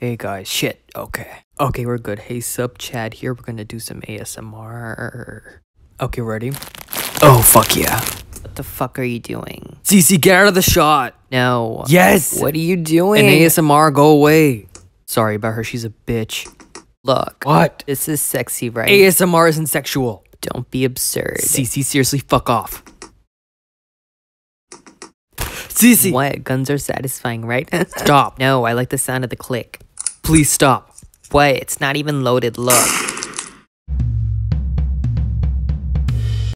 Hey guys, shit. Okay. Okay, we're good. Hey, sub Chad here. We're gonna do some ASMR. Okay, ready? Oh, fuck yeah. What the fuck are you doing? CC, get out of the shot. No. Yes. What are you doing? An? ASMR, go away. Sorry about her. She's a bitch. Look. What? This is sexy, right? ASMR isn't sexual. Don't be absurd. CC, seriously, fuck off. CC, What? Guns are satisfying, right? stop. no, I like the sound of the click. Please stop. What? It's not even loaded. Look.